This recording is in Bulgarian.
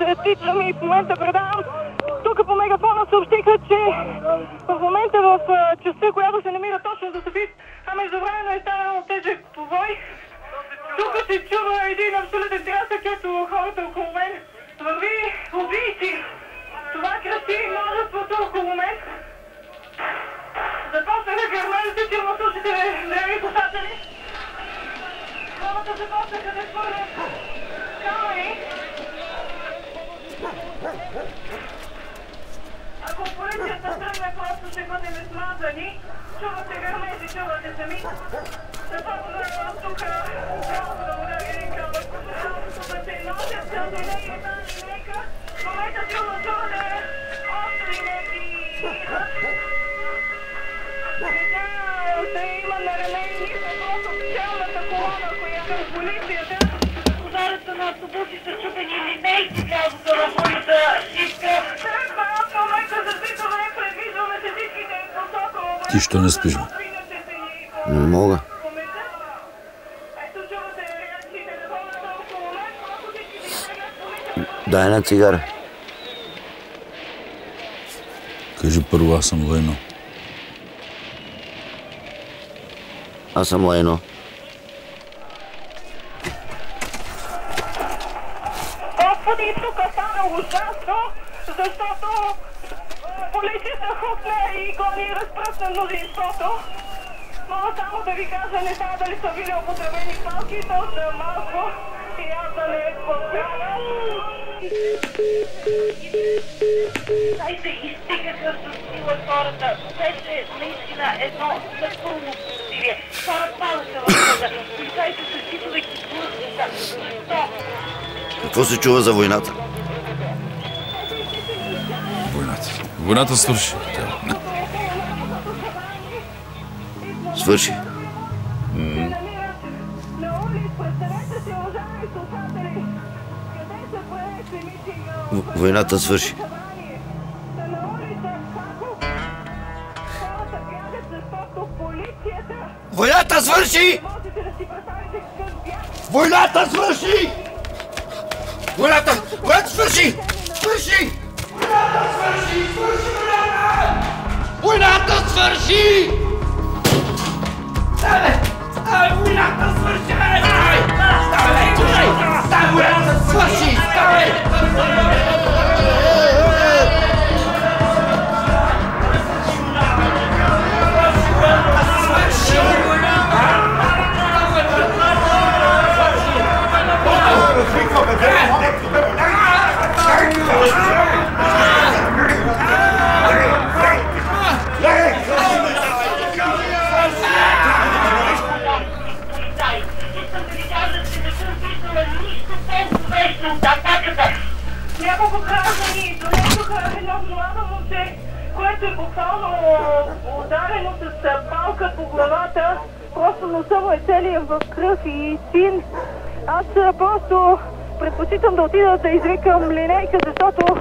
и в момента предавам. Тук по мегафона съобщиха, че в момента в частта, която се намира точно за Софит, а междувременно е станал тежък побой. Тук се чува един абсолютен трясък, като хората около мен върви убийци. Това кръсти множеството около мен. Започнаха гърмежите, силно слушате, драги слушатели. Хората започнаха да хвърлят камъни. Ако полицията тръгне, просто ще бъдем смазани. Чувате гърмежи, чувате сами. Започна аз тук право да удари един камък социалното да се носят цялото линейка и тази линейка. В момента силно чувате остри сега да има наранени просто цялата колона, която е полицията. Ударата на автобуси са чупени линейки, влязоха в Ти що не спиш? Не мога. Дай една цигара. Кажи първо, аз съм Лайно. Аз съм Лайно. Господи, тук стана ужасно, защото полицията хукне и гони разпръсна мнозинството. Мога само да ви кажа, не знам дали са били употребени палки, то са малко и аз да не подпявам. Дайте, изтигаха с сила хората. Беше наистина едно напълно посилие. Хора падаха в пътя. Полицайите с ситове ги. Защо? Какво се чува за войната? Войната. Войната свърши. Тя- Свърши. На улиц, представете си, уважаеми слушатели, къде са проекти митинга? В- Войната свърши. Са Хаков. Хората бягат, защото полицията Войната свърши! Можете да си представите какъв бяг Войната свърши! Войната! Войната свърши! Свърши! Войната свърши! Свърши войната! Войната свърши! Ставай! Ставай! Войната свърши! Ставай! Ставай! Ставай! Ставай! Войната свърши! Ставай! Граждани донесоха едно младо момче, което е буквално ударено с палка по главата. Просто носа му е целият в кръв и син. Аз просто предпочитам да отида да извикам линейка, защото...